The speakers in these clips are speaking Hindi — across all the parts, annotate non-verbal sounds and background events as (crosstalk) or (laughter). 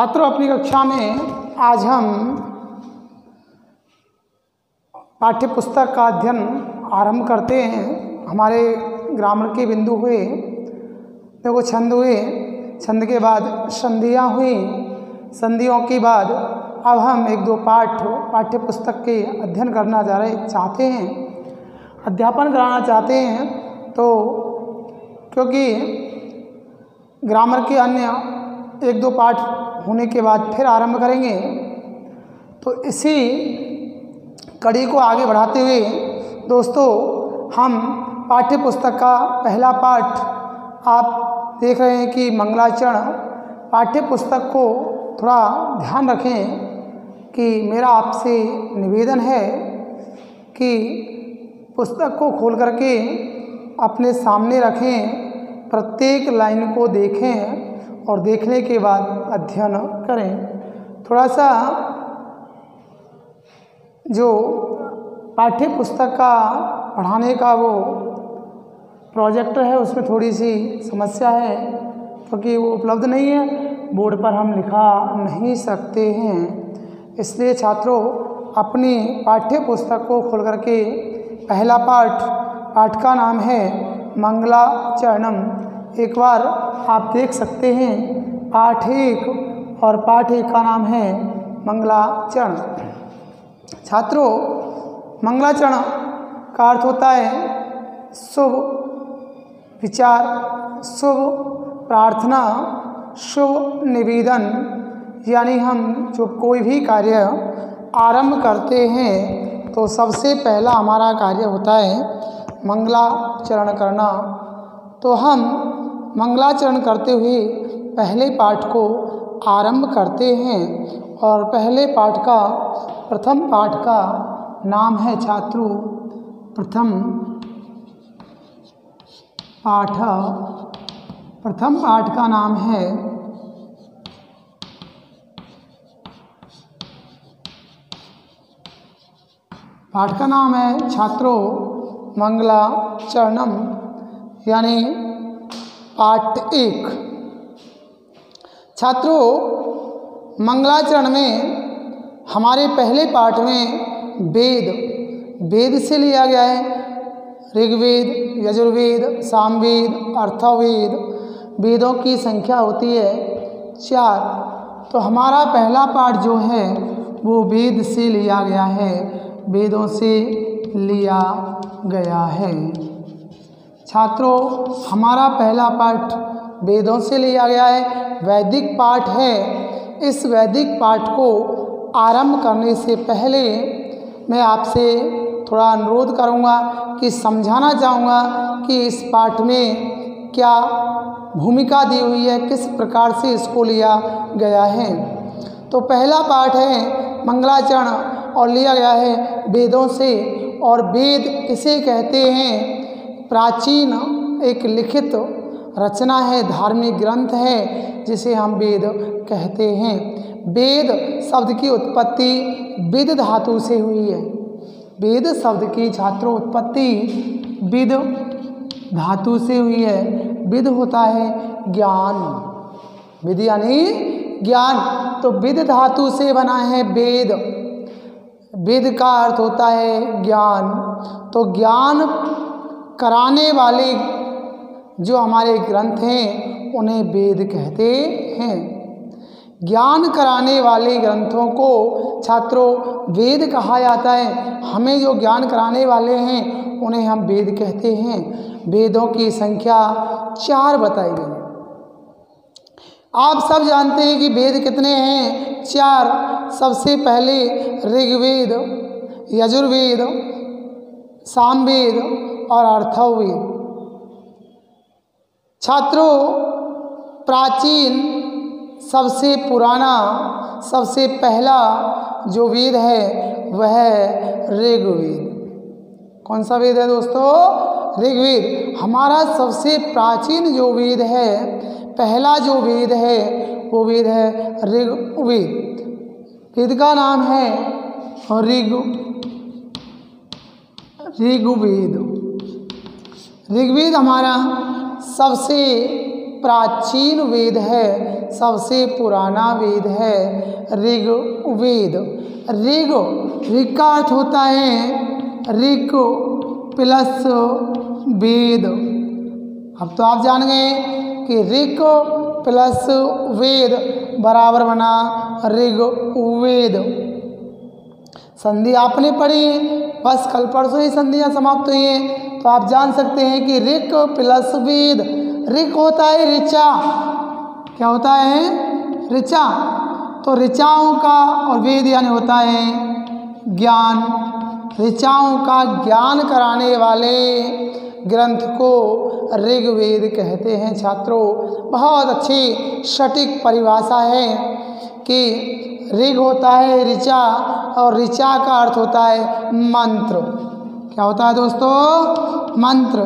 छात्रों अपनी कक्षा में आज हम पाठ्य पुस्तक का अध्ययन आरंभ करते हैं। हमारे ग्रामर के बिंदु हुए, देखो छंद हुए, छंद के बाद संधियाँ हुई। संधियों के बाद अब हम एक दो पाठ पाठ्य पुस्तक के अध्ययन करना जा रहे चाहते हैं। अध्यापन कराना चाहते हैं तो क्योंकि ग्रामर के अन्य एक दो पाठ होने के बाद फिर आरंभ करेंगे। तो इसी कड़ी को आगे बढ़ाते हुए, दोस्तों, हम पाठ्य पुस्तक का पहला पाठ आप देख रहे हैं कि मंगलाचरण पाठ्य पुस्तक को थोड़ा ध्यान रखें कि मेरा आपसे निवेदन है कि पुस्तक को खोल करके अपने सामने रखें, प्रत्येक लाइन को देखें। और देखने के बाद अध्ययन करें। थोड़ा सा जो पाठ्य पुस्तक का पढ़ाने का वो प्रोजेक्टर है, उसमें थोड़ी सी समस्या है, क्योंकि वो उपलब्ध नहीं है। बोर्ड पर हम लिखा नहीं सकते हैं। इसलिए छात्रों, अपनी पाठ्य पुस्तक को खोल करके पहला पाठ पाठ का नाम है मंगला चरणम एक बार आप देख सकते हैं, पाठ एक और पाठ एक का नाम है मंगलाचरण। छात्रों, मंगलाचरण का अर्थ होता है शुभ विचार, शुभ प्रार्थना, शुभ निवेदन। यानी हम जो कोई भी कार्य आरंभ करते हैं तो सबसे पहला हमारा कार्य होता है मंगलाचरण करना। तो हम मंगलाचरण करते हुए पहले पाठ को आरंभ करते हैं और पहले पाठ का, प्रथम पाठ का नाम है छात्रों, प्रथम पाठ प्रथम पाठ का नाम है पाठ का नाम है छात्रों मंगला चरणम यानी पाठ एक। छात्रों, मंगलाचरण में हमारे पहले पाठ में वेद वेद से लिया गया है। ऋग्वेद, यजुर्वेद, सामवेद, अर्थवेद, वेदों की संख्या होती है चार। तो हमारा पहला पाठ जो है, वो वेद से लिया गया है, वेदों से लिया गया है। छात्रों, हमारा पहला पाठ वेदों से लिया गया है। वैदिक पाठ है। इस वैदिक पाठ को आरंभ करने से पहले मैं आपसे थोड़ा अनुरोध करूँगा कि समझाना चाहूँगा कि इस पाठ में क्या भूमिका दी हुई है, किस प्रकार से इसको लिया गया है। तो पहला पाठ है, मंगलाचरण, और लिया गया है वेदों से, और वेद किसे कहते हैं प्राचीन एक लिखित रचना है, धार्मिक ग्रंथ है, जिसे हम वेद कहते हैं। वेद शब्द की उत्पत्ति विद धातु से हुई है। वेद शब्द की छात्रों उत्पत्ति विद धातु से हुई है। विद होता है ज्ञान। विद यानी ज्ञान। तो विद धातु से बना है वेद। वेद का अर्थ होता है ज्ञान। तो ज्ञान कराने वाले जो हमारे ग्रंथ हैं, उन्हें वेद कहते हैं। ज्ञान कराने वाले ग्रंथों को, छात्रों, वेद कहा जाता है। हमें जो ज्ञान कराने वाले हैं, उन्हें हम वेद कहते हैं। वेदों की संख्या चार बताई गई आप सब जानते हैं कि वेद कितने हैं? चार। सबसे पहले ऋग्वेद, यजुर्वेद, सामवेद और अर्थवेद छात्रों, प्राचीन, सबसे पुराना, सबसे पहला जो वेद है, वह ऋग्वेद। कौन सा वेद है दोस्तों? ऋग्वेद। हमारा सबसे प्राचीन जो वेद है, पहला जो वेद है, वो वेद है ऋग्वेद। वेद का नाम है ऋग ऋग्वेद। ऋग्वेद हमारा सबसे प्राचीन वेद है, सबसे पुराना वेद है, ऋग्वेद। ऋग ऋग का अर्थ होता है ऋग प्लस वेद। अब तो आप जान गए कि ऋग प्लस वेद बराबर बना ऋग्वेद। संधि आपने पढ़ी, बस कल परसों ही संधियाँ समाप्त हुई हैं। तो आप जान सकते हैं कि रिक प्लस वेद। ऋक होता है ऋचा क्या होता है? ऋचा तो ऋचाओं का और वेद यानी होता है ज्ञान। ऋचाओं का ज्ञान कराने वाले ग्रंथ को ऋग्वेद कहते हैं। छात्रों, बहुत अच्छी सटीक परिभाषा है कि ऋग होता है ऋचा और ऋचा का अर्थ होता है मंत्र। क्या होता है दोस्तों? मंत्र।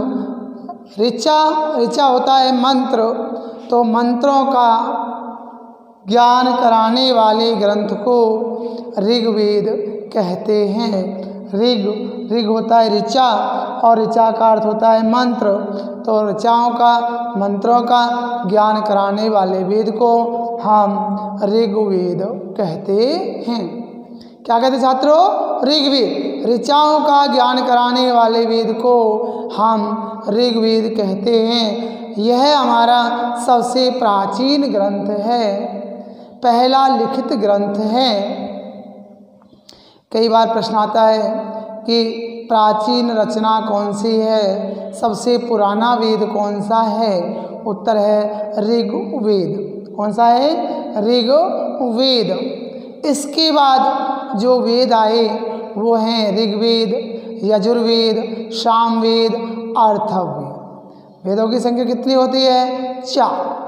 ऋचा ऋचा होता है मंत्र। तो मंत्रों का ज्ञान कराने वाले ग्रंथ को ऋग्वेद कहते हैं। ऋग ऋग होता है ऋचा और ऋचा का अर्थ होता है मंत्र। तो ऋचाओं का, मंत्रों का ज्ञान कराने वाले वेद को हम ऋग्वेद कहते हैं। क्या कहते छात्रों? ऋग्वेद। ऋचाओं का ज्ञान कराने वाले वेद को हम ऋग्वेद कहते हैं। यह हमारा सबसे प्राचीन ग्रंथ है। पहला लिखित ग्रंथ है। कई बार प्रश्न आता है कि प्राचीन रचना कौन सी है? सबसे पुराना वेद कौन सा है? उत्तर है ऋग्वेद। कौन सा है? ऋग्वेद। इसके बाद जो वेद आए, वो हैं ऋग्वेद, यजुर्वेद सामवेद अर्थवेद वेदों की संख्या कितनी होती है? चार।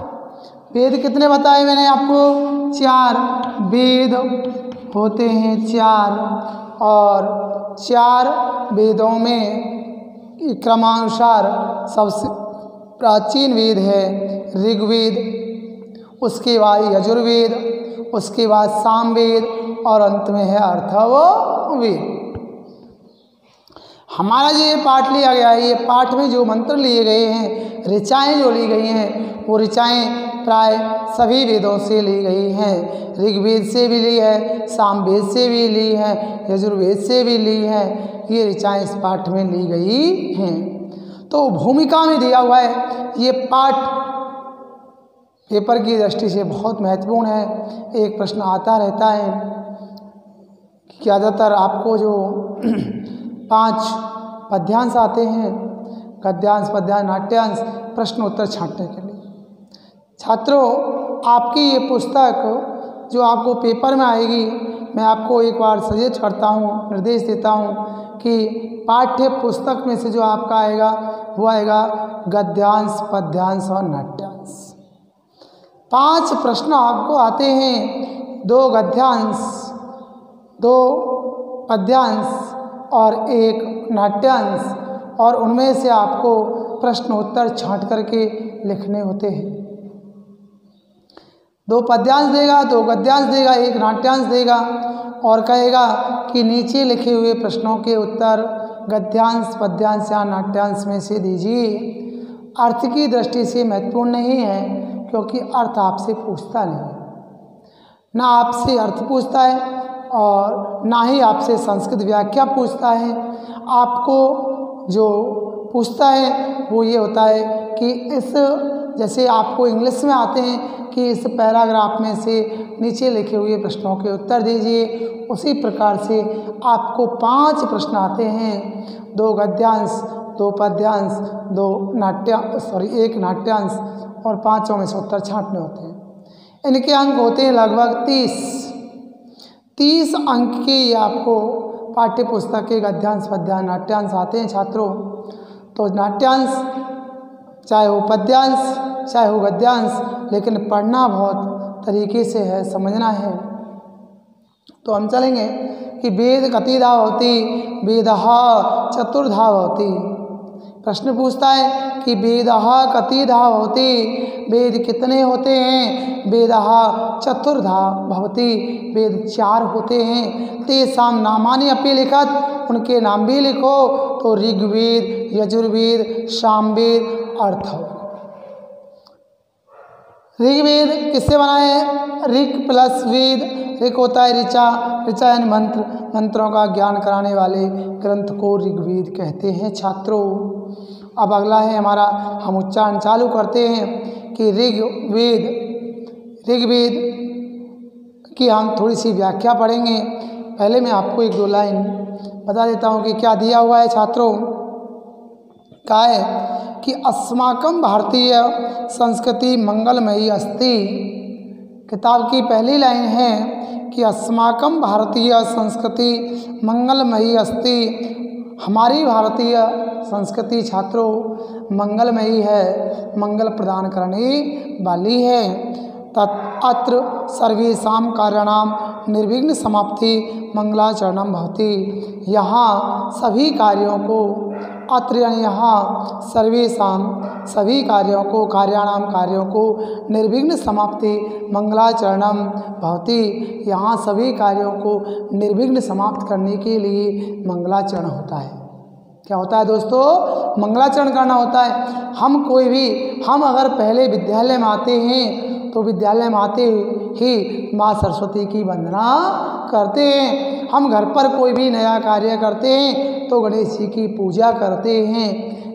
वेद कितने बताए मैंने आपको? चार। वेद होते हैं चार। और चार वेदों में क्रमानुसार सबसे प्राचीन वेद है ऋग्वेद, उसके बाद यजुर्वेद उसके बाद सामवेद और अंत में है अर्थव वेद। हमारा जो ये पाठ लिया गया है, ये पाठ में जो मंत्र लिए गए हैं, ऋचाएँ जो ली गई हैं, वो ऋचाएँ प्राय सभी वेदों से ली गई हैं। ऋग्वेद से भी ली है, सामवेद से भी ली है, यजुर्वेद से भी ली है, ये ऋचाएँ इस पाठ में ली गई हैं। तो भूमिका में दिया हुआ है, ये पाठ पेपर की दृष्टि से बहुत महत्वपूर्ण है। एक प्रश्न आता रहता है कि ज़्यादातर आपको जो (clears throat) पाँच पद्यांश आते हैं, गद्यांश, पद्यांश, नाट्यांश प्रश्न उत्तर छांटने के लिए। छात्रों, आपकी ये पुस्तक जो आपको पेपर में आएगी, मैं आपको एक बार सजेस्ट करता हूँ, निर्देश देता हूँ कि पाठ्य पुस्तक में से जो आपका आएगा, वो आएगा गद्यांश, पद्यांश और नाट्यांश। पाँच प्रश्न आपको आते हैं। दो गद्यांश, दो पद्यांश और एक नाट्यांश। और उनमें से आपको प्रश्न उत्तर छांट करके लिखने होते हैं। दो पद्यांश देगा, दो गद्यांश देगा, एक नाट्यांश देगा और कहेगा कि नीचे लिखे हुए प्रश्नों के उत्तर गद्यांश, पद्यांश या नाट्यांश में से दीजिए। अर्थ की दृष्टि से महत्वपूर्ण नहीं है। क्योंकि अर्थ आपसे पूछता नहीं ना आपसे अर्थ पूछता है और ना ही आपसे संस्कृत व्याख्या पूछता है। आपको जो पूछता है, वो ये होता है कि इस, जैसे आपको इंग्लिश में आते हैं कि इस पैराग्राफ में से नीचे लिखे हुए प्रश्नों के उत्तर दीजिए, उसी प्रकार से आपको पाँच प्रश्न आते हैं। दो गद्यांश, दो पद्यांश, दो नाट्या सॉरी एक नाट्यांश और पाँचों में से उत्तर छांटने होते हैं। इनके अंक होते हैं लगभग तीस। तीस अंक के आपको पाठ्य पुस्तक के गद्यांश पद्यांश नाट्यांश आते हैं छात्रों। तो नाट्यांश, चाहे वो पद्यांश, चाहे वो गद्यांश, लेकिन पढ़ना बहुत तरीके से है, समझना है। तो हम चलेंगे कि वेद कतिधा होती वेद चतुर्धा होती। प्रश्न पूछता है कि वेद कतिधा होती वेद कितने होते हैं? वेद चतुर्धा भवती। वेद चार होते हैं। तेसाम नामानी अपनी लिखत, उनके नाम भी लिखो। तो ऋग्वेद, यजुर्वेद, सामवेद, अर्थ। ऋग्वेद किससे बना है? ऋग प्लस वेद ऋग होता है ऋचा। ऋचा यानी मंत्र, मंत्रों का ज्ञान कराने वाले ग्रंथ को ऋग्वेद कहते हैं। छात्रों, अब अगला है हमारा, हम उच्चारण चालू करते हैं कि ऋग्वेद ऋग्वेद की हम थोड़ी सी व्याख्या पढ़ेंगे। पहले मैं आपको एक दो लाइन बता देता हूँ कि क्या दिया हुआ है छात्रों। का है कि अस्माकम भारतीय संस्कृति मंगलमयी अस्ति। किताब की पहली लाइन है कि अस्माकम भारतीय संस्कृति मंगलमयी अस्ति। हमारी भारतीय संस्कृति छात्रों, मंगलमयी है, मंगल प्रदान करने वाली है। अत्र सर्वेशा कार्याणाम निर्विघ्न समाप्ति मंगलाचरणम भवती। यहाँ सभी कार्यों को अत्र यानी यहाँ सर्वेशा सभी कार्यों को कार्याणाम कार्यों को निर्विघ्न समाप्ति मंगलाचरणम भवती। यहाँ सभी कार्यों को निर्विघ्न समाप्त करने के लिए मंगलाचरण होता है। क्या होता है दोस्तों? मंगलाचरण करना होता है। हम कोई भी, हम अगर पहले विद्यालय में आते हैं तो विद्यालय में आते ही माँ सरस्वती की वंदना करते हैं। हम घर पर कोई भी नया कार्य करते हैं तो गणेश जी की पूजा करते हैं।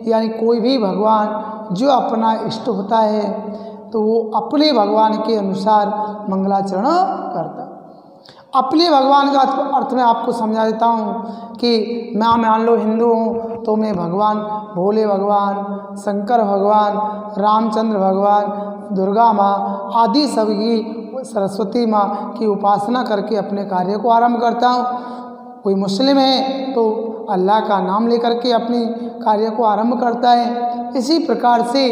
यानी कोई भी भगवान जो अपना इष्ट होता है तो वो अपने भगवान के अनुसार मंगलाचरण करता अपने भगवान का अर्थ में आपको समझा देता हूँ कि मैं मान लो हिंदू हूँ तो मैं भगवान, भोले भगवान, शंकर भगवान, रामचंद्र भगवान, दुर्गा माँ आदि सभी सरस्वती माँ की उपासना करके अपने कार्य को आरंभ करता हूँ। कोई मुस्लिम है तो अल्लाह का नाम लेकर के अपने कार्य को आरंभ करता है। इसी प्रकार से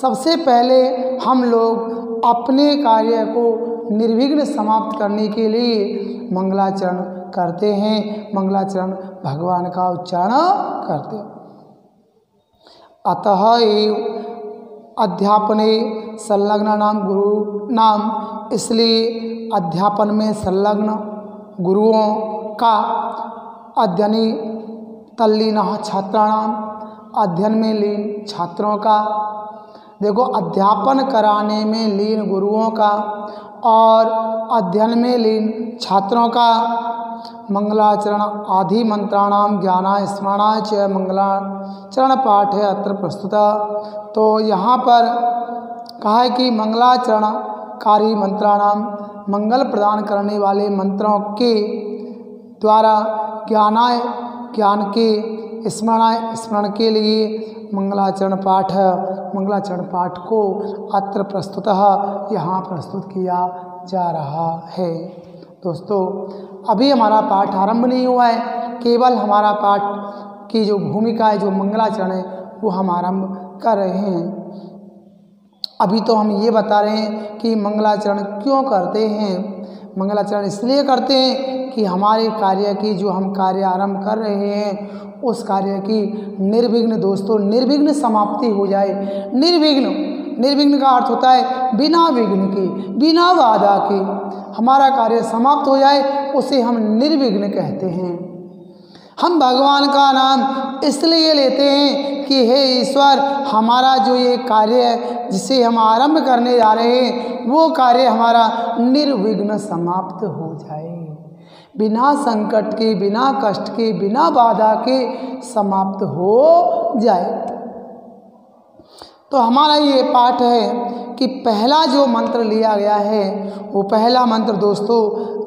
सबसे पहले हम लोग अपने कार्य को निर्विघ्न समाप्त करने के लिए मंगलाचरण करते हैं। मंगलाचरण भगवान का उच्चारण करते अतः अध्यापने संलग्न नाम गुरु नाम, इसलिए अध्यापन में संलग्न गुरुओं का अध्ययनी तल्लीन छात्राणाम, अध्ययन में लीन छात्रों का, देखो अध्यापन कराने में लीन गुरुओं का और अध्ययन में लीन छात्रों का मंगलाचरण आदि मंत्राणाम ज्ञाना स्मरणा च मंगलाचरण पाठ है अत्र प्रस्तुत। तो यहाँ पर कहा है कि मंगलाचरणकारी मंत्राणाम मंगल प्रदान करने वाले मंत्रों के द्वारा ज्ञानाय ज्ञान के स्मरण स्मरण के लिए मंगलाचरण पाठ मंगलाचरण पाठ को अत्र प्रस्तुत यहाँ प्रस्तुत किया जा रहा है। दोस्तों, अभी हमारा पाठ आरंभ नहीं हुआ है। केवल हमारा पाठ की जो भूमिका है, जो मंगलाचरण है, वो हम आरंभ कर रहे हैं। अभी तो हम ये बता रहे हैं कि मंगलाचरण क्यों करते हैं? मंगलाचरण इसलिए करते हैं कि हमारे कार्य की जो हम कार्य आरंभ कर रहे हैं, उस कार्य की निर्विघ्न दोस्तों, निर्विघ्न समाप्ति हो जाए। निर्विघ्न निर्विघ्न का अर्थ होता है बिना विघ्न के, बिना बाधा के हमारा कार्य समाप्त हो जाए, उसे हम निर्विघ्न कहते हैं। हम भगवान का नाम इसलिए लेते हैं कि हे ईश्वर, हमारा जो ये कार्य है, जिसे हम आरंभ करने जा रहे हैं, वो कार्य हमारा निर्विघ्न समाप्त हो जाए। बिना संकट के, बिना कष्ट के, बिना बाधा के समाप्त हो जाए। तो हमारा ये पाठ है कि पहला जो मंत्र लिया गया है, वो पहला मंत्र दोस्तों,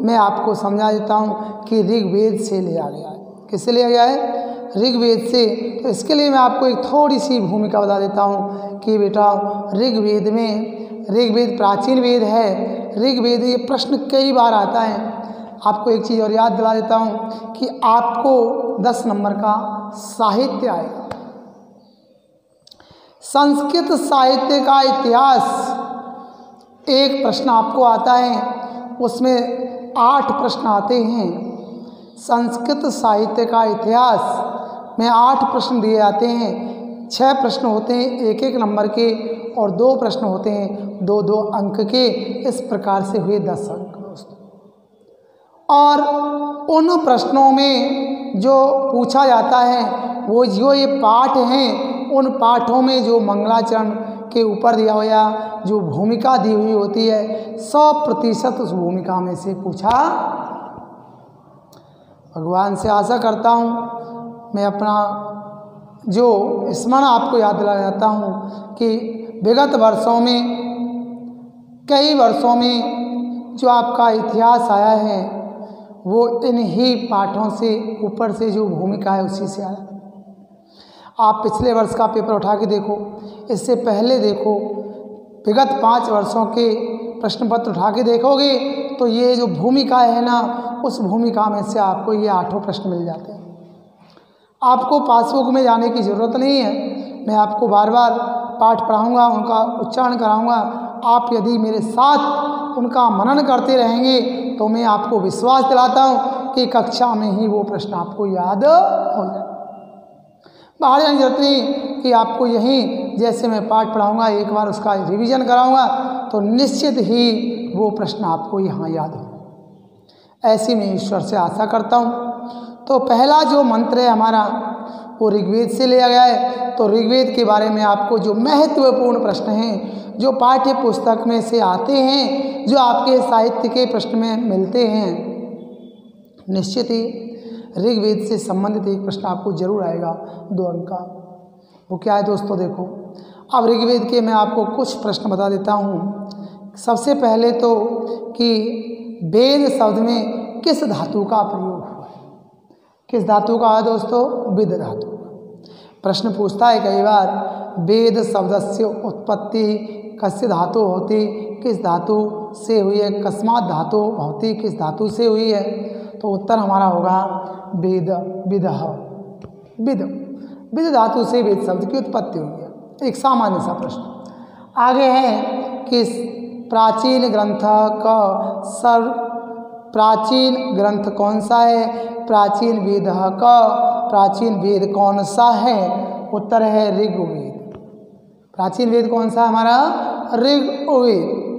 मैं आपको समझा देता हूँ कि ऋग्वेद से लिया गया है। किससे लिया गया है? ऋग्वेद से। तो इसके लिए मैं आपको एक थोड़ी सी भूमिका बता देता हूँ कि बेटा, ऋग्वेद में, ऋग्वेद प्राचीन वेद है। ऋग्वेद ये प्रश्न कई बार आता है। आपको एक चीज़ और याद दिला देता हूँ कि आपको दस नंबर का साहित्य आएगा। संस्कृत साहित्य का इतिहास। एक प्रश्न आपको आता है, उसमें आठ प्रश्न आते हैं। संस्कृत साहित्य का इतिहास में आठ प्रश्न दिए जाते हैं। छः प्रश्न होते हैं एक एक नंबर के और दो प्रश्न होते हैं दो दो अंक के। इस प्रकार से हुए दस अंक दोस्तों। और उन प्रश्नों में जो पूछा जाता है, वो जो ये पाठ हैं, उन पाठों में जो मंगलाचरण के ऊपर दिया हुआ, जो भूमिका दी हुई होती है, सौ प्रतिशत उस भूमिका में से पूछा भगवान से आशा करता हूँ, मैं अपना जो स्मरण आपको याद दिला जाता हूँ कि विगत वर्षों में, कई वर्षों में जो आपका इतिहास आया है, वो इन्हीं पाठों से, ऊपर से जो भूमिका है, उसी से आया। आप पिछले वर्ष का पेपर उठा के देखो, इससे पहले देखो, विगत पाँच वर्षों के प्रश्न पत्र उठा के देखोगे तो ये जो भूमिका है ना उस भूमिका में से आपको ये आठों प्रश्न मिल जाते हैं। आपको पासबुक में जाने की ज़रूरत नहीं है। मैं आपको बार बार पाठ पढ़ाऊँगा, उनका उच्चारण कराऊँगा। आप यदि मेरे साथ उनका मनन करते रहेंगे तो मैं आपको विश्वास दिलाता हूँ कि कक्षा में ही वो प्रश्न आपको याद हो जाए। बाहर जाने ज़रूरत नहीं कि आपको यहीं जैसे मैं पाठ पढ़ाऊँगा, एक बार उसका रिवीजन कराऊँगा तो निश्चित ही वो प्रश्न आपको यहाँ याद हो ऐसी मैं ईश्वर से आशा करता हूँ। तो पहला जो मंत्र है हमारा, वो ऋग्वेद से लिया गया है। तो ऋग्वेद के बारे में आपको जो महत्वपूर्ण प्रश्न हैं, जो पाठ्य पुस्तक में से आते हैं, जो आपके साहित्य के प्रश्न में मिलते हैं, निश्चित ही ऋग्वेद से संबंधित एक प्रश्न आपको ज़रूर आएगा दो अंक का। वो क्या है दोस्तों देखो, अब ऋग्वेद के मैं आपको कुछ प्रश्न बता देता हूँ। सबसे पहले तो कि वेद शब्द में किस धातु का प्रयोग हुआ है? किस धातु का है दोस्तों? विद धातु। प्रश्न पूछता है कई बार, वेद शब्द से उत्पत्ति कस्य धातु होती, किस धातु से हुई है? कस्मात धातु होती किस धातु से हुई है? तो उत्तर हमारा होगा, वेद, विद। विद। विद धातु से वेद शब्द की उत्पत्ति हुई है। एक सामान्य सा प्रश्न। आगे है कि प्राचीन ग्रंथ का सर्व, प्राचीन ग्रंथ कौन सा है? प्राचीन वेद का। प्राचीन वेद कौन सा है? उत्तर है ऋग्वेद। प्राचीन वेद कौन सा हमारा? ऋग्वेद।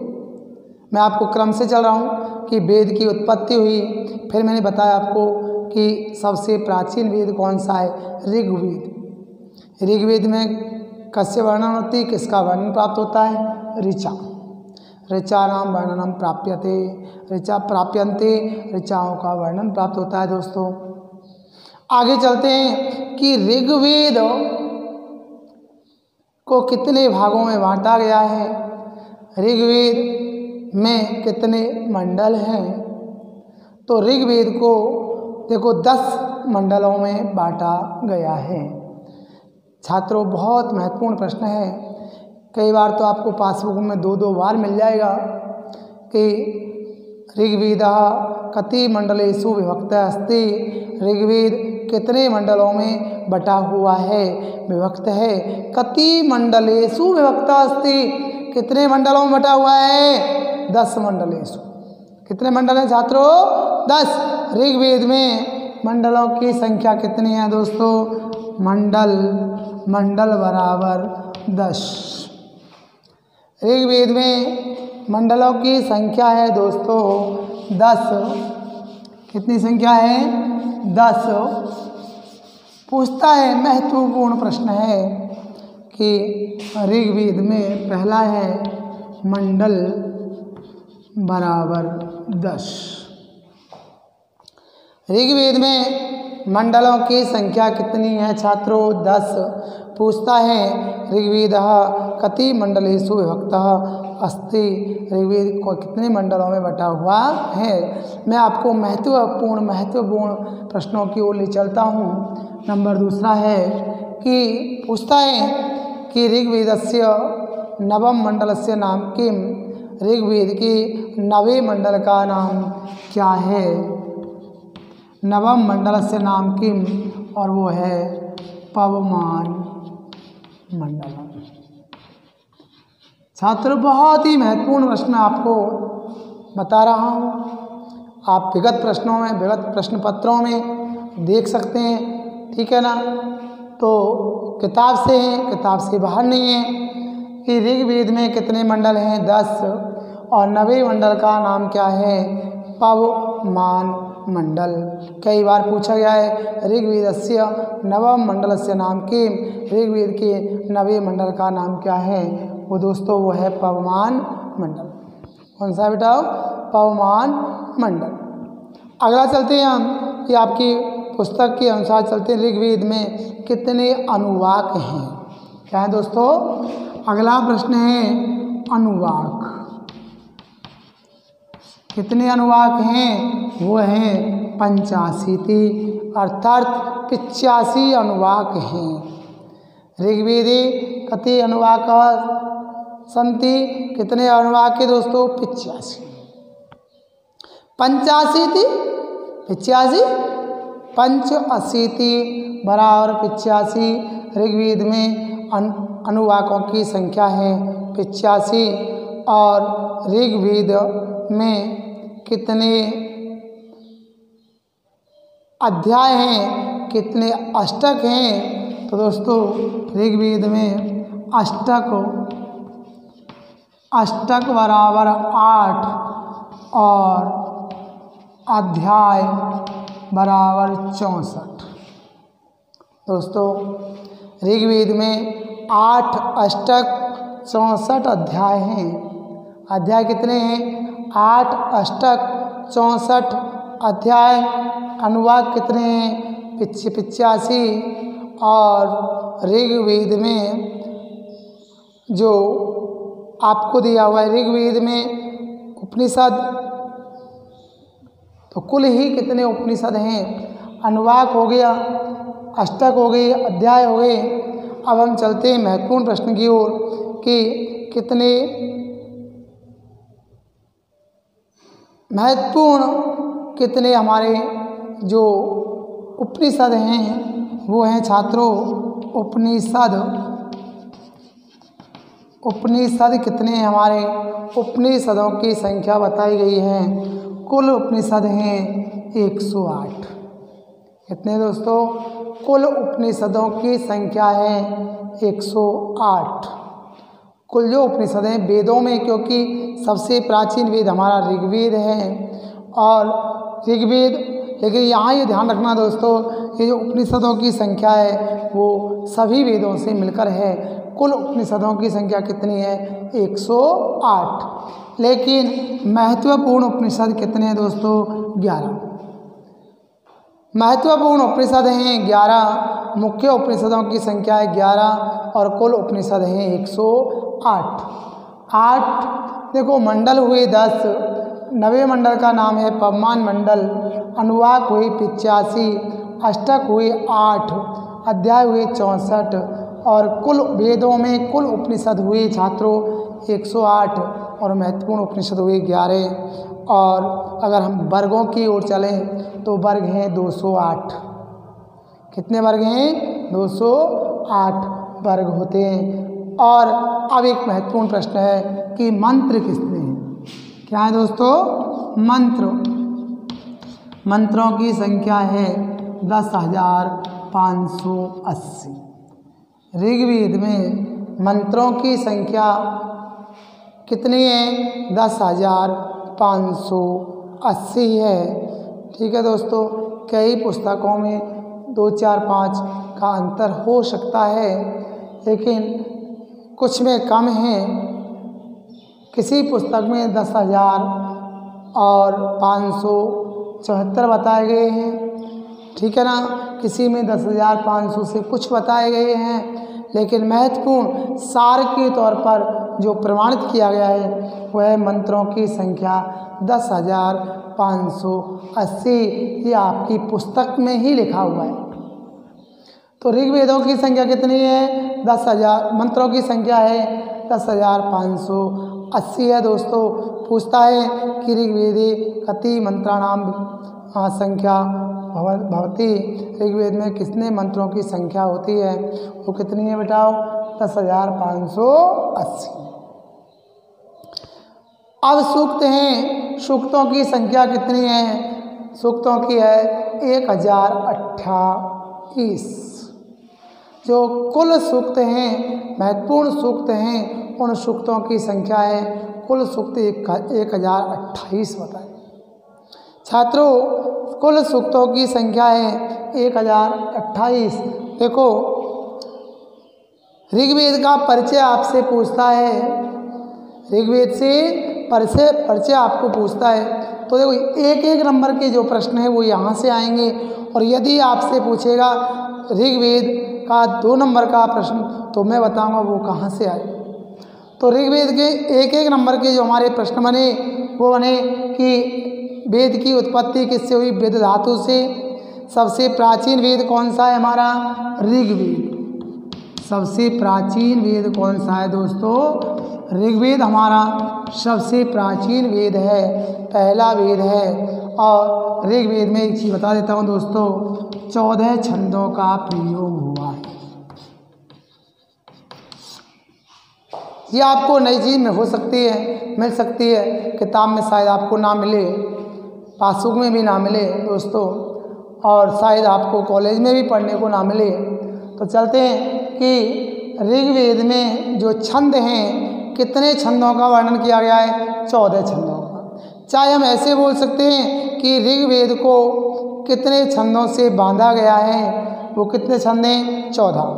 मैं आपको क्रम से चल रहा हूँ कि वेद की उत्पत्ति हुई। फिर मैंने बताया आपको कि सबसे प्राचीन वेद कौन सा है? ऋग्वेद। ऋग्वेद में कस्य वर्णन होती किसका वर्णन प्राप्त होता है? ऋचा। ऋचा नाम वर्णनम प्राप्यते। ऋचा प्राप्यंते ऋचाओं का वर्णन प्राप्त होता है दोस्तों। आगे चलते हैं कि ऋग्वेद को कितने भागों में बांटा गया है? ऋग्वेद में कितने मंडल हैं? तो ऋग्वेद को देखो, दस मंडलों में बांटा गया है। छात्रों, बहुत महत्वपूर्ण प्रश्न है। कई बार तो आपको पासबुक में दो दो बार मिल जाएगा कि ऋग्वेद कति मंडलेशु विभक्त अस्ति ऋग्वेद कितने मंडलों में बटा हुआ है? विभक्त है। कति मंडलेशु विभक्त अस्ति कितने मंडलों में बटा हुआ है? दस मंडलेशु कितने मंडल हैं छात्रों? दस। ऋग्वेद में मंडलों की संख्या कितनी है दोस्तों? मंडल मंडल बराबर दस। ऋग्वेद में मंडलों की संख्या है दोस्तों, दस। कितनी संख्या है? दस। पूछता है, महत्वपूर्ण प्रश्न है कि ऋग्वेद में पहला है मंडल बराबर दस। ऋग्वेद में मंडलों की संख्या कितनी है छात्रों? दस। पूछता है, ऋग्वेद कति मंडलेशु विभक्त अस्ति? ऋग्वेद को कितने मंडलों में बटा हुआ है? मैं आपको महत्वपूर्ण महत्वपूर्ण प्रश्नों की ओर ले चलता हूँ। नंबर दूसरा है कि पूछता है कि ऋग्वेद से नवम मंडल से नाम किम? ऋग्वेद के नवे मंडल का नाम क्या है? नवम मंडल से नाम किम? और वो है पवमान। मंडल। छात्र, बहुत ही महत्वपूर्ण प्रश्न आपको बता रहा हूँ। आप विगत प्रश्नों में, विगत प्रश्न पत्रों में देख सकते हैं, ठीक है ना? तो किताब से हैं, किताब से बाहर नहीं है। कि ऋग्वेद में कितने मंडल हैं? दस। और नवे मंडल का नाम क्या है? पवमान। मंडल। कई बार पूछा गया है ऋग्वेद से नवम मंडल से नाम किम ऋग्वेद के नवे मंडल का नाम क्या है? वो दोस्तों, वो है पवमान मंडल। कौन सा बेटा? पवमान मंडल। अगला चलते हैं हम, कि आपकी पुस्तक के अनुसार चलते हैं, ऋग्वेद में कितने अनुवाक हैं? क्या है दोस्तों? अगला प्रश्न है, अनुवाक। कितने अनुवाक हैं? वो हैं पंचासी अर्थात पिचासी अनुवाक हैं। ऋग्वेदे कति अनुवाक संति कितने अनुवाक के दोस्तों? पिचासी। पंचासी थी पिचासी? पंच अशीति बराबर पिचासी। ऋग्वेद में अन, अनुवाकों की संख्या है पिचासी। और ऋग्वेद में कितने अध्याय हैं, कितने अष्टक हैं तो दोस्तों, ऋग्वेद में अष्टक अष्टक बराबर आठ और अध्याय बराबर चौंसठ। दोस्तों, ऋग्वेद में आठ अष्टक चौंसठ अध्याय हैं। अध्याय कितने हैं? आठ अष्टक चौंसठ अध्याय, अनुवाद कितने हैं? पिच पिचासी और ऋग्वेद में जो आपको दिया हुआ है ऋग्वेद में उपनिषद तो कुल ही कितने उपनिषद हैं? अनुवाक हो गया, अष्टक हो गए, अध्याय हो गए। अब हम चलते हैं महत्वपूर्ण प्रश्न की ओर कि कितने महत्वपूर्ण कितने हमारे जो उपनिषद हैं, वो हैं छात्रों, उपनिषद। उपनिषद कितने हमारे उपनिषदों की संख्या बताई गई है। कुल उपनिषद हैं 108 कितने दोस्तों, कुल उपनिषदों की संख्या है 108 कुल जो उपनिषद हैं वेदों में, क्योंकि सबसे प्राचीन वेद हमारा ऋग्वेद है। और ऋग्वेद, लेकिन यहाँ ये ध्यान रखना दोस्तों, ये जो उपनिषदों की संख्या है, वो सभी वेदों से मिलकर है। कुल उपनिषदों की संख्या कितनी है? 108 लेकिन महत्वपूर्ण उपनिषद कितने हैं दोस्तों? 11 महत्वपूर्ण उपनिषद हैं 11 मुख्य उपनिषदों की संख्या है 11 और कुल उपनिषद हैं एक 108 आठ। देखो, मंडल हुए दस, नवे मंडल का नाम है पवमान मंडल, अनुवाक हुए पिचासी, अष्टक हुए आठ, अध्याय हुए चौंसठ और कुल वेदों में कुल उपनिषद हुए छात्रों 108 और महत्वपूर्ण उपनिषद हुए 11 और अगर हम वर्गों की ओर चलें तो वर्ग हैं 208 कितने वर्ग हैं? 208 वर्ग होते हैं। और अब एक महत्वपूर्ण प्रश्न है कि मंत्र किसने? हैं क्या है दोस्तों? मंत्र। मंत्रों की संख्या है दस हज़ार पाँच सौ अस्सी। ऋग्वेद में मंत्रों की संख्या कितनी है? दस हज़ार पाँच सौ अस्सी है। ठीक है दोस्तों, कई पुस्तकों में दो चार पाँच का अंतर हो सकता है, लेकिन कुछ में कम है। किसी पुस्तक में दस हज़ार और पाँच सौ चौहत्तर बताए गए हैं। ठीक है ना? किसी में दस हज़ार पाँच सौ से कुछ बताए गए हैं, लेकिन महत्वपूर्ण सार के तौर पर जो प्रमाणित किया गया है, वह मंत्रों की संख्या दस हज़ार पाँच सौ अस्सी ये आपकी पुस्तक में ही लिखा हुआ है। तो ऋग्वेदों की संख्या कितनी है? दस हज़ार। मंत्रों की संख्या है दस हज़ार पाँच सौ अस्सी है दोस्तों। पूछता है कि ऋग्वेदी कति मंत्राणाम संख्या भवती ऋग्वेद में कितने मंत्रों की संख्या होती है? वो कितनी है बेटाओ दस हज़ार पाँच सौ अस्सी। अब सूक्त हैं सूक्तों की संख्या कितनी है? सूक्तों की है एक हज़ार अट्ठाईस। जो कुल सूक्त हैं, महत्वपूर्ण सूक्त हैं, उन सूक्तों की संख्या है कुल सूक्त एक एक हज़ार अट्ठाईस बताए छात्रों, कुल सूक्तों की संख्या है एक हज़ार अट्ठाईस। देखो, ऋग्वेद का परिचय आपसे पूछता है। ऋग्वेद से परिचय परिचय आपको पूछता है। तो देखो, एक एक नंबर के जो प्रश्न है, वो यहाँ से आएँगे। और यदि आपसे पूछेगा, ऋग्वेद का दो नंबर का प्रश्न तो मैं बताऊँगा वो कहाँ से आए। तो ऋग्वेद के एक एक नंबर के जो हमारे प्रश्न बने, वो बने कि वेद की उत्पत्ति किससे हुई? वेद धातु से। सबसे प्राचीन वेद कौन सा है हमारा? ऋग्वेद। सबसे प्राचीन वेद कौन सा है दोस्तों? ऋग्वेद हमारा सबसे प्राचीन वेद है, पहला वेद है। और ऋग्वेद में एक चीज़ बता देता हूँ दोस्तों, चौदह छंदों का प्रयोग हुआ है। ये आपको नई चीज़ में हो सकती है, मिल सकती है, किताब में शायद आपको ना मिले, पासबुक में भी ना मिले दोस्तों, और शायद आपको कॉलेज में भी पढ़ने को ना मिले। तो चलते हैं कि ऋग्वेद में जो छंद हैं, कितने छंदों का वर्णन किया गया है? चौदह छंदों का। चाहे हम ऐसे बोल सकते हैं कि ऋग्वेद को कितने छंदों से बांधा गया है, वो कितने छंद हैं? चौदह।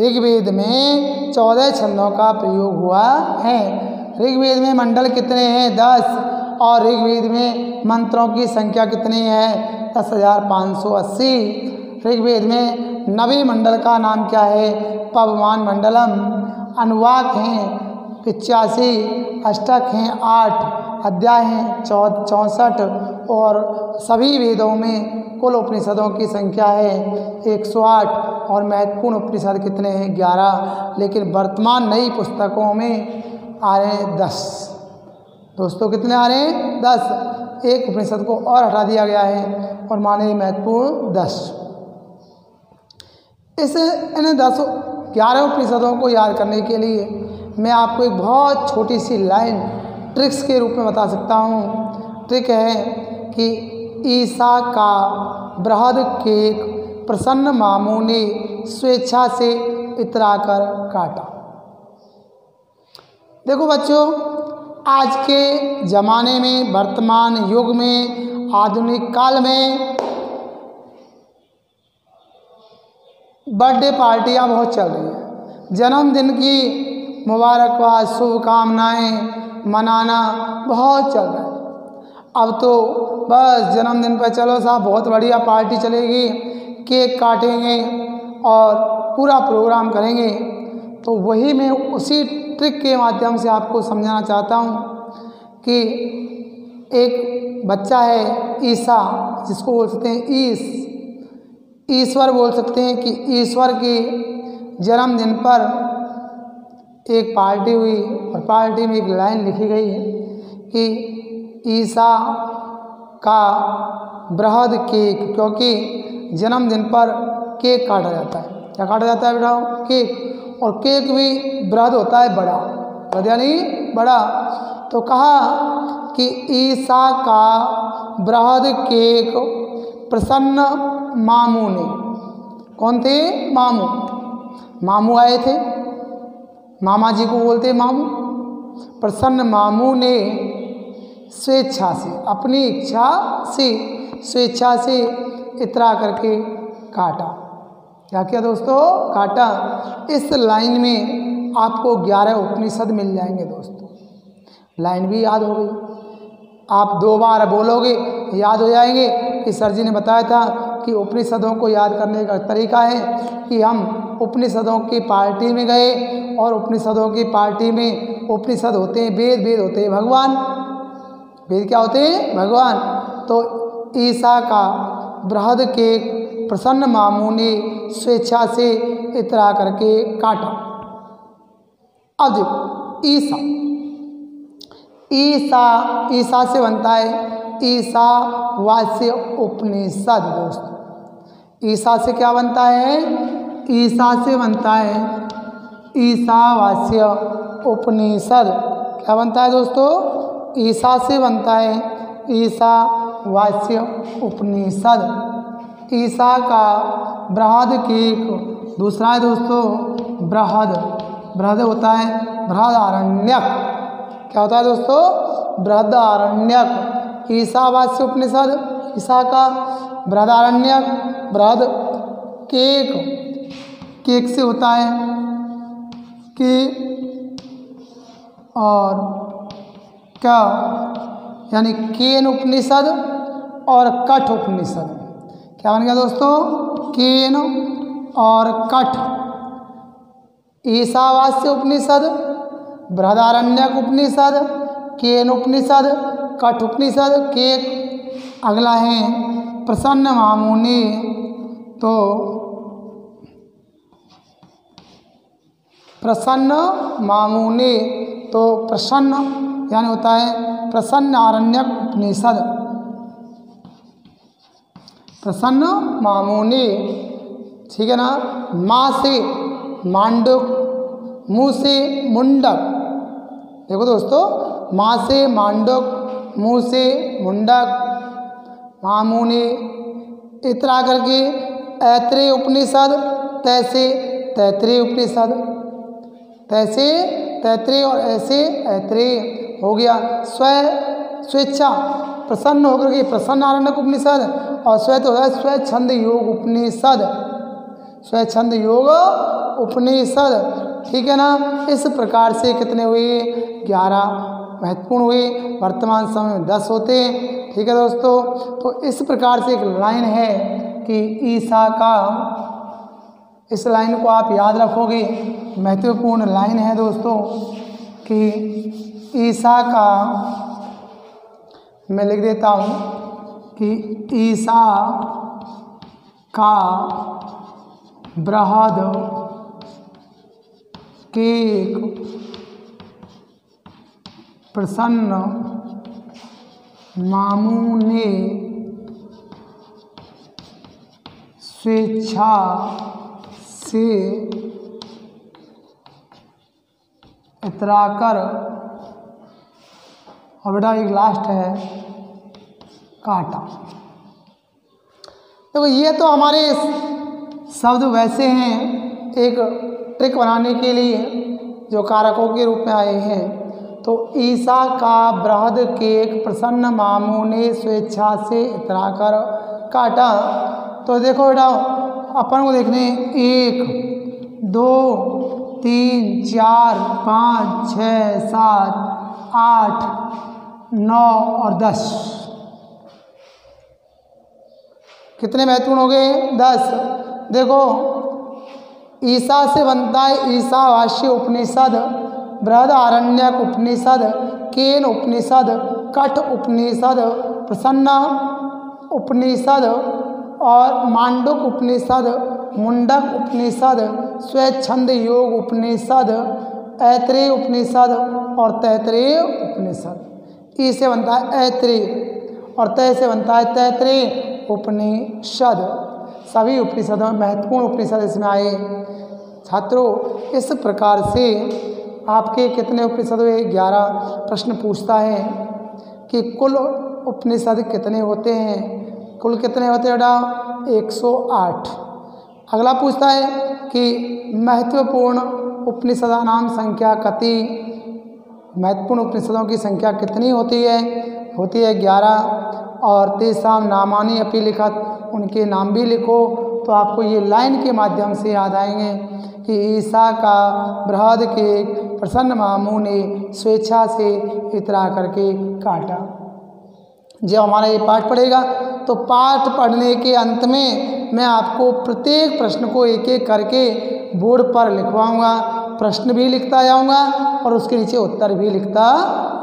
ऋग्वेद में चौदह छंदों का प्रयोग हुआ है। ऋग्वेद में मंडल कितने हैं? दस। और ऋग्वेद में मंत्रों की संख्या कितनी है? दस हज़ार पाँच सौ अस्सी। ऋग्वेद में नवी मंडल का नाम क्या है? पवमान मंडलम। अनुवाक हैं, पिचासी, अष्टक हैं, आठ, अध्याय हैं, चौ, चौंसठ, और सभी वेदों में कुल उपनिषदों की संख्या है 108 और महत्वपूर्ण उपनिषद कितने हैं? 11 लेकिन वर्तमान नई पुस्तकों में आ रहे हैं दस। दोस्तों, कितने आ रहे हैं? दस। एक उपनिषद को और हटा दिया गया है, और माने महत्वपूर्ण दस। इस इन दस, ग्यारह उपनिषदों को याद करने के लिए मैं आपको एक बहुत छोटी सी लाइन ट्रिक्स के रूप में बता सकता हूँ। ट्रिक है कि ईसा का बृहद केक प्रसन्न मामू ने स्वेच्छा से इतरा कर काटा। देखो बच्चों, आज के ज़माने में, वर्तमान युग में, आधुनिक काल में बर्थडे पार्टियाँ बहुत चल रही हैं। जन्मदिन की मुबारकबाद शुभकामनाएँ मनाना बहुत चल रहा है। अब तो बस जन्मदिन पर चलो साहब, बहुत बढ़िया पार्टी चलेगी, केक काटेंगे और पूरा प्रोग्राम करेंगे। तो वही मैं उसी ट्रिक के माध्यम से आपको समझाना चाहता हूँ कि एक बच्चा है ईसा, जिसको बोल सकते हैं ईस। ईश्वर बोल सकते हैं कि ईश्वर के जन्मदिन पर एक पार्टी हुई और पार्टी में एक लाइन लिखी गई है कि ईसा का बृहद केक, क्योंकि जन्मदिन पर केक काटा जाता है। क्या काटा जाता है बेटा? केक। और केक भी बृहद होता है, बड़ा। बृहद यानी बड़ा। तो कहा कि ईसा का बृहद केक प्रसन्न मामू ने। कौन थे? मामू। मामू आए थे। मामा जी को बोलते मामू। प्रसन्न मामू ने स्वेच्छा से, अपनी इच्छा से, स्वेच्छा से इतरा करके काटा। क्या किया दोस्तों? काटा। इस लाइन में आपको ग्यारह उपनिषद मिल जाएँगे दोस्तों। लाइन भी याद हो गई। आप दो बार बोलोगे, याद हो जाएँगे। कि सर जी ने बताया था कि उपनिषदों को याद करने का तरीका है कि हम उपनिषदों की पार्टी में गए और उपनिषदों की पार्टी में उपनिषद होते हैं, वेद वेद होते हैं, भगवान। वेद क्या होते हैं? भगवान। तो ईसा का बृहद के प्रसन्न मामू ने स्वेच्छा से इतरा करके काटा। अब देखो, ईसा। ईसा ईसा से बनता है ईसा वास्य उपनिषद दोस्तों। ईसा से क्या बनता है? ईसा से बनता है ईसा वास्य उपनिषद। क्या बनता है दोस्तों? ईसा से बनता है ईसा वास्य उपनिषद। ईसा का बृहद केक दूसरा है दोस्तों, बृहद। बृहद होता है बृहद आरण्यक क्या होता है दोस्तों? बृहद ईसावास्य उपनिषद, ईसा का बृहदारण्यक बृहद केक केक से होता है के और क्या, यानी केन उपनिषद और कठ उपनिषद। क्या बन गया दोस्तों? केन और कठ। ईशावास्य उपनिषद, बृहदारण्यक उपनिषद, केन उपनिषद कठ उपनिषद के अगला है प्रसन्न मामुनि। तो प्रसन्न मामुनि तो प्रसन्न यानी होता है प्रसन्न आरण्यक उपनिषद। प्रसन्न मामुनि, ठीक है ना? माँ से मांडुक, मुँह से मुंडक। देखो दोस्तों, माँ से मांडुक मुँह से मुंडक मामुनि, इतरा करके ऐत्रेय उपनिषद, तैसे तैतृय उपनिषद, तैसे तैतृय और ऐसे ऐत्रेय हो गया। स्व स्वेच्छा, प्रसन्न होकर के प्रसन्न आरण्यक उपनिषद और स्व तो है स्वच्छंद योग उपनिषद। स्वच्छंद योग उपनिषद, ठीक है ना? इस प्रकार से कितने हुए? ग्यारह। महत्वपूर्ण हुए, वर्तमान समय में दस होते हैं। ठीक है दोस्तों? तो इस प्रकार से एक लाइन है कि ईसा का, इस लाइन को आप याद रखोगे। महत्वपूर्ण लाइन है दोस्तों कि ईसा का, मैं लिख देता हूँ कि ईसा का बृहद केक प्रसन्न मामू ने स्वेच्छा से इतराकर, और बेटा एक लास्ट है, काटा। देखो तो ये तो हमारे शब्द वैसे हैं, एक ट्रिक बनाने के लिए, जो कारकों के रूप में आए हैं। तो ईसा का बृहद केक प्रसन्न मामू ने स्वेच्छा से इतरा कर काटा। तो देखो बेटा, अपन को देखने, एक, दो, तीन, चार, पाँच छ सात, आठ, नौ और दस। कितने महत्वपूर्ण हो गए? दस। देखो, ईसा से बनता है ईसावास्य उपनिषद। बृहद आरण्यक उपनिषद, केन उपनिषद, कठ उपनिषद, प्रसन्ना उपनिषद और मांडुक उपनिषद, मुंडक उपनिषद, स्वच्छंद योग उपनिषद, ऐत्रेय उपनिषद और तैतरेय उपनिषद। ई से बनता है ऐत्रेय और तय से बनता है तैतरेय उपनिषद। सभी उपनिषदों महत्वपूर्ण उपनिषद इसमें आए। छात्रों, इस प्रकार से आपके कितने उपनिषद हुए? ग्यारह प्रश्न पूछता है कि कुल उपनिषद कितने होते हैं? कुल कितने होते हैं बेटा? 108 अगला पूछता है कि महत्वपूर्ण उपनिषदा नाम संख्या कति, महत्वपूर्ण उपनिषदों की संख्या कितनी होती है? होती है ग्यारह। और तेसाम नामानी अपी लिखत, उनके नाम भी लिखो। तो आपको ये लाइन के माध्यम से याद आएँगे कि ईसा का बृहद के प्रसन्न मामू ने स्वेच्छा से इतरा करके काटा। जब हमारा ये पाठ पढ़ेगा तो पाठ पढ़ने के अंत में मैं आपको प्रत्येक प्रश्न को एक एक करके बोर्ड पर लिखवाऊँगा, प्रश्न भी लिखता जाऊँगा और उसके नीचे उत्तर भी लिखता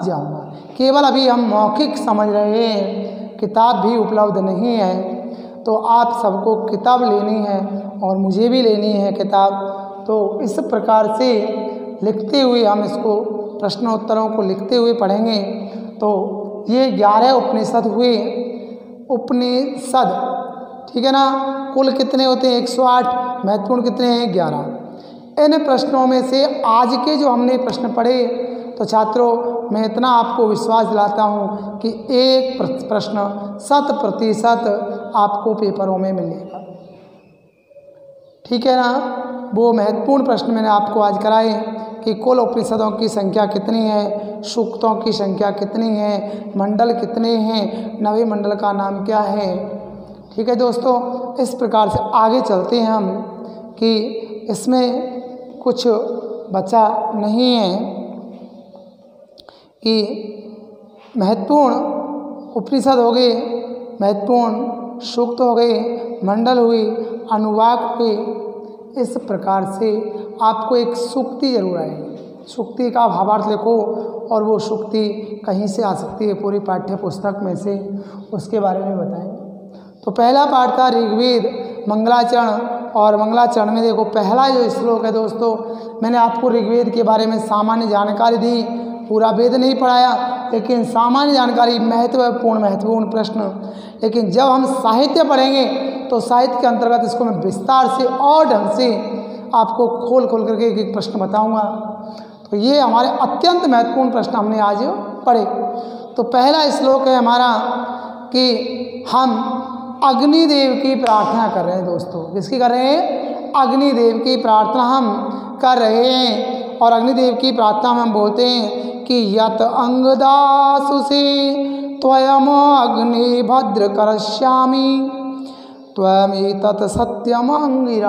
जाऊँगा। केवल अभी हम मौखिक समझ रहे हैं, किताब भी उपलब्ध नहीं है। तो आप सबको किताब लेनी है और मुझे भी लेनी है किताब। तो इस प्रकार से लिखते हुए हम इसको प्रश्नोत्तरों को लिखते हुए पढ़ेंगे। तो ये ग्यारह उपनिषद हुए। उपनिषद, ठीक है ना? कुल कितने होते हैं? 108 महत्वपूर्ण कितने हैं? ग्यारह। इन प्रश्नों में से आज के जो हमने प्रश्न पढ़े तो छात्रों, मैं इतना आपको विश्वास दिलाता हूँ कि एक प्रश्न शत प्रतिशत आपको पेपरों में मिलेगा। ठीक है ना? वो महत्वपूर्ण प्रश्न मैंने आपको आज कराए कि कुल उपनिषदों की संख्या कितनी है, सूक्तों की संख्या कितनी है, मंडल कितने हैं, नवे मंडल का नाम क्या है? ठीक है दोस्तों, इस प्रकार से आगे चलते हैं हम कि इसमें कुछ बचा नहीं है। कि महत्वपूर्ण उपनिषद हो गए, महत्वपूर्ण सूक्त हो गए, मंडल हुए, अनुवाक हुए। इस प्रकार से आपको एक सुक्ति ज़रूर आएगी। सुक्ति का भावार्थ लिखो और वो सुक्ति कहीं से आ सकती है पूरी पाठ्य पुस्तक में से, उसके बारे में बताएँगे तो पहला पाठ था ऋग्वेद, मंगलाचरण। और मंगलाचरण में देखो, पहला जो श्लोक है दोस्तों, मैंने आपको ऋग्वेद के बारे में सामान्य जानकारी दी। पूरा वेद नहीं पढ़ाया, लेकिन सामान्य जानकारी, महत्वपूर्ण महत्वपूर्ण प्रश्न। लेकिन जब हम साहित्य पढ़ेंगे तो साहित्य के अंतर्गत इसको मैं विस्तार से और ढंग से आपको खोल खोल करके एक एक प्रश्न बताऊँगा। तो ये हमारे अत्यंत महत्वपूर्ण प्रश्न हमने आज पढ़े। तो पहला श्लोक है हमारा कि हम अग्निदेव की प्रार्थना कर रहे हैं दोस्तों। किसकी कर रहे हैं? अग्निदेव की प्रार्थना हम कर रहे हैं। और अग्निदेव की प्रार्थना में हम बोलते हैं कि यत अंगदासु से त्वयम अग्निभद्र करश्यामी त्वमी तत्सत्यम अंगिर।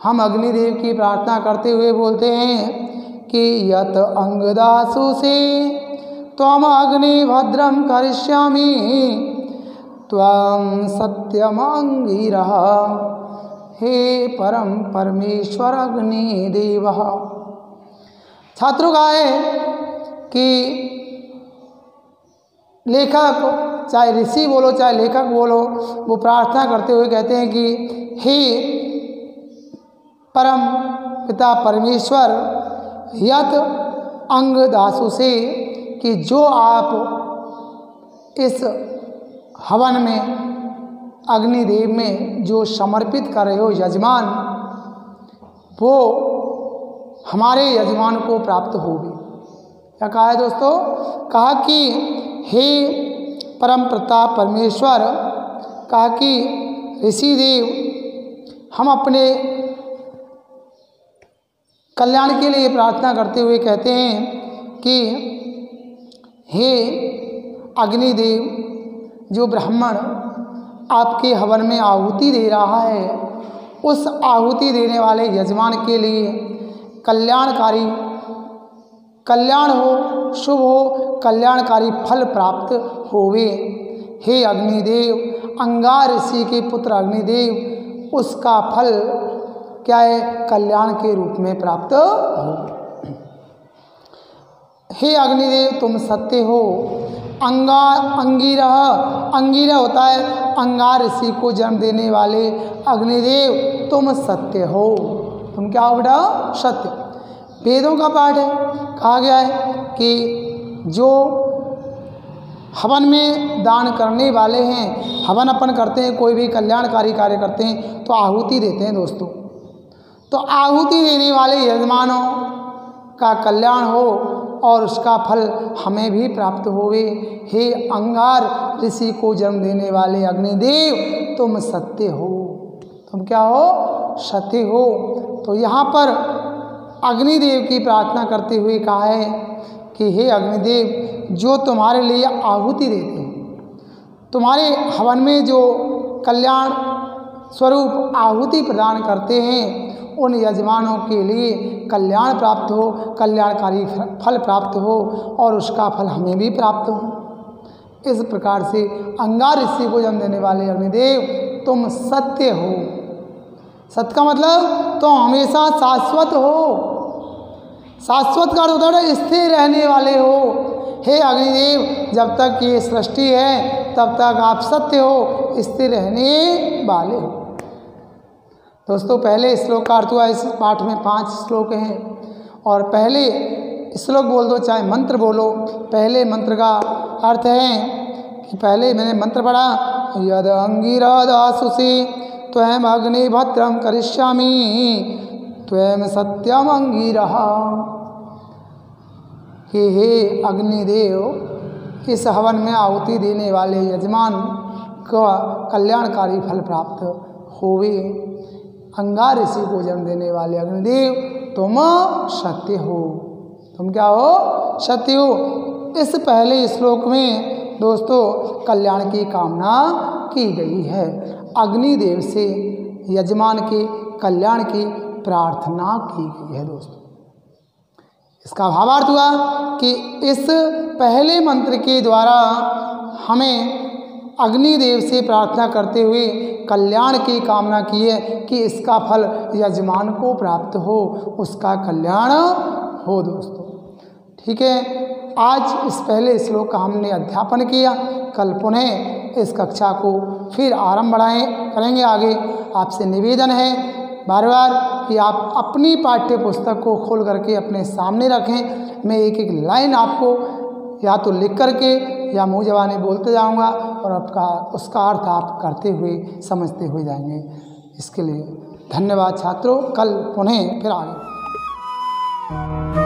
हम अग्निदेव की प्रार्थना करते हुए बोलते हैं कि यत अंगदासु से त्वम अग्निभद्रम करिष्यामी। त्वं सत्यमांगिर हे परम परमेश्वर अग्निदेव। छात्रों का है कि लेखक, चाहे ऋषि बोलो, चाहे लेखक बोलो, वो प्रार्थना करते हुए कहते हैं कि, हे परम पिता परमेश्वर, यत अंग दासु से कि जो आप इस हवन में, अग्निदेव में जो समर्पित कर रहे हो, यजमान, वो हमारे यजमान को प्राप्त होगी क्या कहा है दोस्तों? कहा कि, हे परम प्रताप परमेश्वर, कहा कि, ऋषिदेव, हम अपने कल्याण के लिए प्रार्थना करते हुए कहते हैं कि, हे अग्निदेव, जो ब्राह्मण आपके हवन में आहुति दे रहा है, उस आहुति देने वाले यजमान के लिए कल्याणकारी। कल्याण हो, शुभ हो, कल्याणकारी फल प्राप्त होवे। हे अग्निदेव, अंगार ऋषि के पुत्र अग्निदेव, उसका फल क्या है? कल्याण के रूप में प्राप्त हो हे अग्निदेव, तुम सत्य हो। अंगार अंगीरा अंगीरा होता है। अंगार ऋषि को जन्म देने वाले अग्निदेव, तुम सत्य हो। तुम क्या हो बेटा, सत्य। वेदों का पाठ है। कहा गया है कि जो हवन में दान करने वाले हैं, हवन अपन करते हैं, कोई भी कल्याणकारी कार्य करते हैं तो आहुति देते हैं दोस्तों। तो आहुति देने वाले यजमानों का कल्याण हो और उसका फल हमें भी प्राप्त होवे। हे अंगार, ऋषि को जन्म देने वाले अग्निदेव, तुम सत्य हो। तुम क्या हो? सत्य हो। तो यहाँ पर अग्निदेव की प्रार्थना करते हुए कहा है कि, हे अग्निदेव, जो तुम्हारे लिए आहुति देते हैं, तुम्हारे हवन में जो कल्याण स्वरूप आहुति प्रदान करते हैं, उन यजमानों के लिए कल्याण प्राप्त हो, कल्याणकारी फल प्राप्त हो और उसका फल हमें भी प्राप्त हो। इस प्रकार से अंगार ऋषि को जन्म देने वाले अग्निदेव, तुम सत्य हो। सत्य का मतलब तो हमेशा शाश्वत हो। शाश्वत का अर्थ होता है स्थिर रहने वाले हो। हे अग्निदेव, जब तक ये सृष्टि है, तब तक आप सत्य हो, स्थिर रहने वाले हो। दोस्तों, पहले श्लोक का अर्थ हुआ इस पाठ में पाँच श्लोक हैं। और पहले श्लोक बोल दो, चाहे मंत्र बोलो। पहले मंत्र का अर्थ है कि पहले मैंने मंत्र पढ़ा यद अंगिरादासुषि त्वयं अग्निभद्रम करिष्यामि। त्वयं सत्यम अंगिरः कि हे अग्निदेव, इस हवन में आहुति देने वाले यजमान का कल्याणकारी फल प्राप्त होवे। अंगार ऋषि को जन्म देने वाले अग्निदेव, तुम सत्य हो। तुम क्या हो? सत्य हो। इस पहले श्लोक में दोस्तों कल्याण की कामना की गई है। अग्निदेव से यजमान के कल्याण की प्रार्थना की गई है दोस्तों। इसका भावार्थ हुआ कि इस पहले मंत्र के द्वारा हमें अग्निदेव से प्रार्थना करते हुए कल्याण की कामना की है कि इसका फल यजमान को प्राप्त हो, उसका कल्याण हो दोस्तों। ठीक है, आज इस पहले श्लोक का हमने अध्यापन किया, कल पुनः इस कक्षा को फिर आरंभ बढ़ाएँ, करेंगे आगे। आपसे निवेदन है, बार बार, कि आप अपनी पाठ्य पुस्तक को खोल करके अपने सामने रखें। मैं एक एक लाइन आपको या तो लिख करके या मुँह जवानी बोलते जाऊँगा और आपका, उसका अर्थ आप करते हुए, समझते हुए जाएँगे। इसके लिए धन्यवाद, छात्रों। कल पुनः फिर आगे।